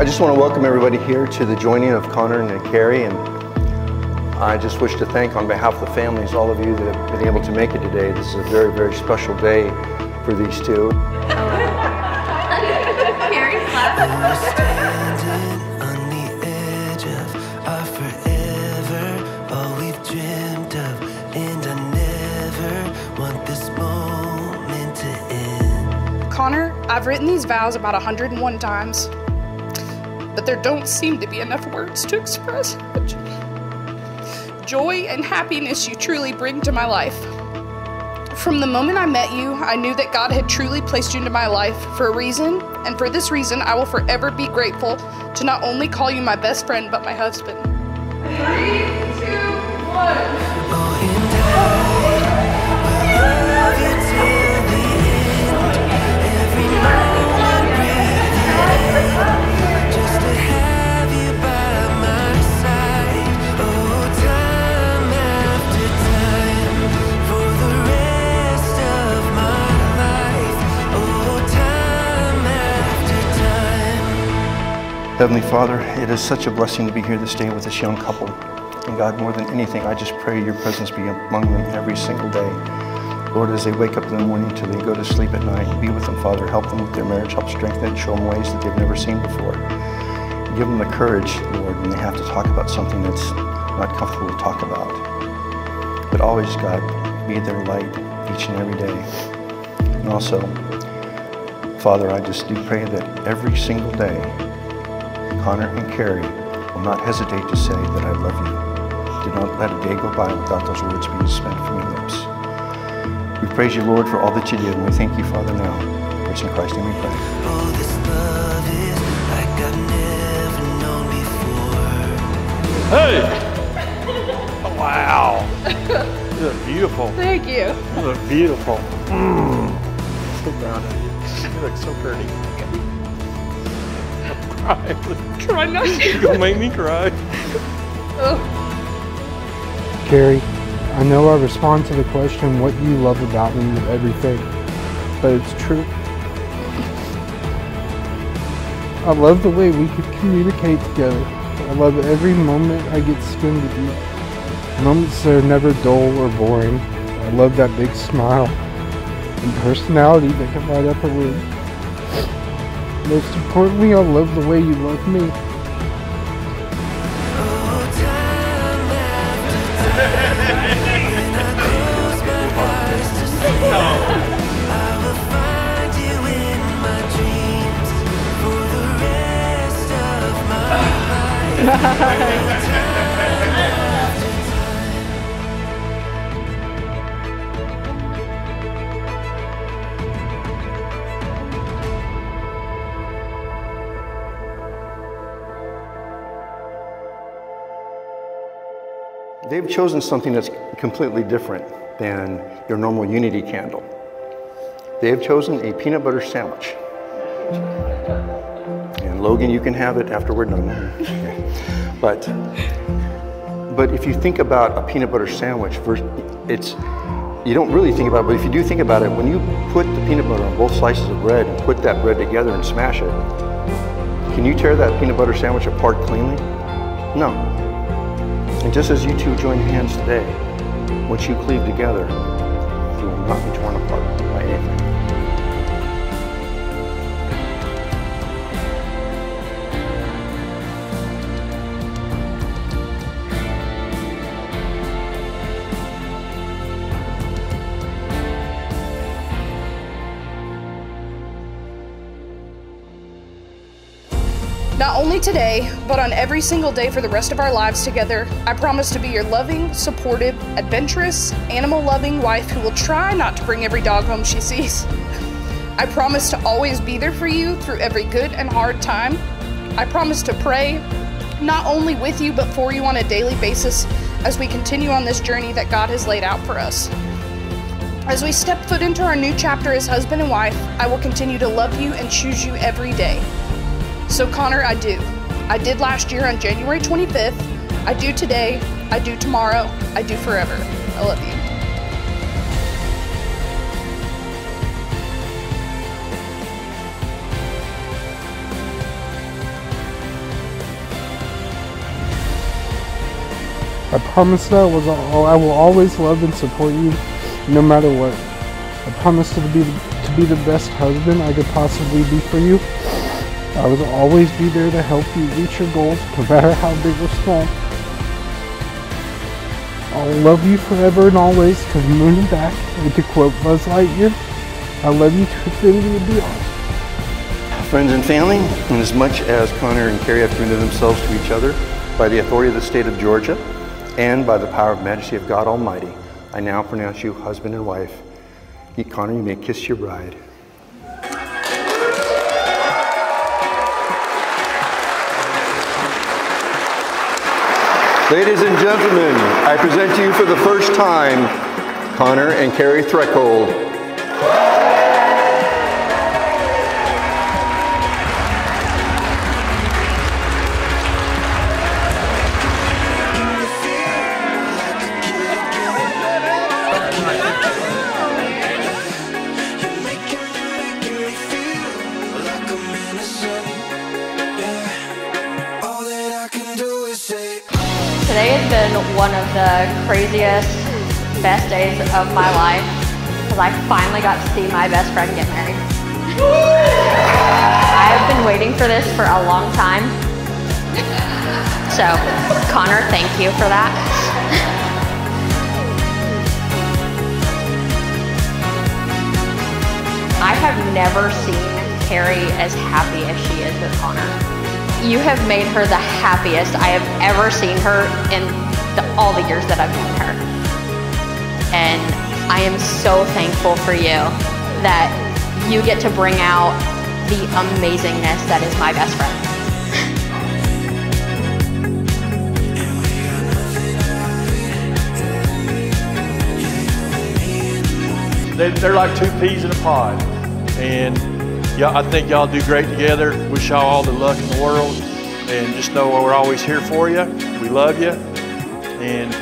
I just want to welcome everybody here to the joining of Connor and Carrie, and I just wish to thank on behalf of the families, all of you that have been able to make it today. This is a very, very special day for these two. Carrie clap. Standing on the edge of our forever, all we've dreamt of, and I never want this moment to end. Connor, I've written these vows about 101 times, but there don't seem to be enough words to express much joy and happiness you truly bring to my life. From the moment I met you, I knew that God had truly placed you into my life for a reason, and for this reason, I will forever be grateful to not only call you my best friend, but my husband. Three, two, one. Heavenly Father, it is such a blessing to be here this day with this young couple. And God, more than anything, I just pray your presence be among them every single day. Lord, as they wake up in the morning till they go to sleep at night, be with them, Father. Help them with their marriage, help strengthen it, show them ways that they've never seen before. Give them the courage, Lord, when they have to talk about something that's not comfortable to talk about. But always, God, be their light each and every day. And also, Father, I just do pray that every single day, Connor and Carrie will not hesitate to say that I love you. Do not let a day go by without those words being spent from your lips. We praise you, Lord, for all that you did, and we thank you, Father, now. For it's in Christ's name we pray. Oh, this love is like I've never known before. Hey! Wow. You look beautiful. Thank you. You look beautiful. Mm. So proud of you. You look so pretty. I'm. Try not to. You're gonna make me cry. Oh. Carrie, I know I respond to the question, what you love about me with everything? But it's true. I love the way we could communicate together. I love every moment I get to spend with you. Moments that are never dull or boring. I love that big smile and personality that can light up a room. Most importantly, I love the way you love me. Oh, time after time, They've chosen something that's completely different than your normal Unity candle. They have chosen a peanut butter sandwich. And Logan, you can have it after we're done. But, but if you think about a peanut butter sandwich, first, it's you don't really think about it, but if you do think about it, when you put the peanut butter on both slices of bread and put that bread together and smash it, can you tear that peanut butter sandwich apart cleanly? No. And just as you two join hands today, once you cleave together, you will not be torn apart by anything. Today, but on every single day for the rest of our lives together, I promise to be your loving, supportive, adventurous, animal loving wife who will try not to bring every dog home she sees. I promise to always be there for you through every good and hard time. I promise to pray, not only with you, but for you on a daily basis as we continue on this journey that God has laid out for us. As we step foot into our new chapter as husband and wife, I will continue to love you and choose you every day. So, Connor, I do. I did last year on January 25th. I do today. I do tomorrow. I do forever. I love you. I promise that I will always love and support you, no matter what. I promise to be to be the best husband I could possibly be for you. I will always be there to help you reach your goals, no matter how big or small. I'll love you forever and always to the moon and back. And to quote Buzz Lightyear, I love you to infinity and beyond. Friends and family, inasmuch as much as Connor and Carrie have committed themselves to each other by the authority of the state of Georgia and by the power of majesty of God Almighty, I now pronounce you husband and wife. Connor, you may kiss your bride. Ladies and gentlemen, I present to you for the first time Connor and Carrie Threckhold. Today has been one of the craziest, best days of my life because I finally got to see my best friend get married. I have been waiting for this for a long time. So, Connor, thank you for that. I have never seen Carrie as happy as she is with Connor. You have made her the happiest I have ever seen her in the, all the years that I've known her. And I am so thankful for you that you get to bring out the amazingness that is my best friend. They, they're like two peas in a pod. And yeah, I think y'all do great together. Wish y'all all the luck in the world. And just know we're always here for you. We love you. And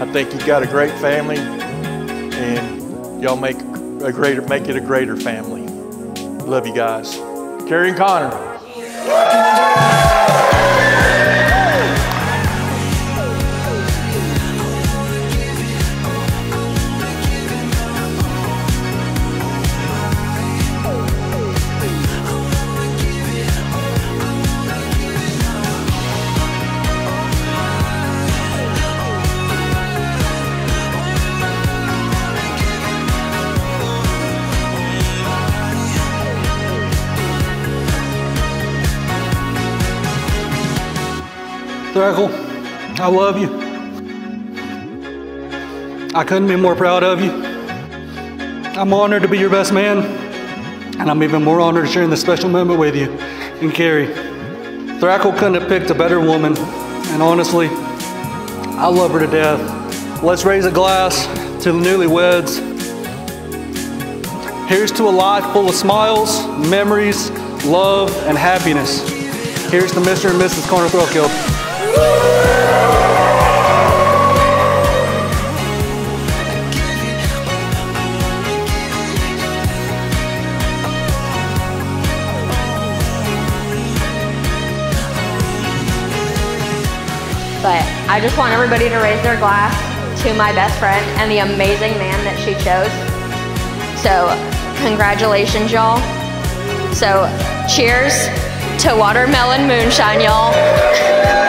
I think you've got a great family. And y'all make a greater, make it a greater family. Love you guys. Carrie and Connor. Thrackle, I love you. I couldn't be more proud of you. I'm honored to be your best man, and I'm even more honored to share this special moment with you and Carrie. Thrackle couldn't have picked a better woman, and honestly, I love her to death. Let's raise a glass to the newlyweds. Here's to a life full of smiles, memories, love, and happiness. Here's to Mr. and Mrs. Connor Throkill. But I just want everybody to raise their glass to my best friend and the amazing man that she chose. So, congratulations, y'all. So, cheers to watermelon moonshine, y'all.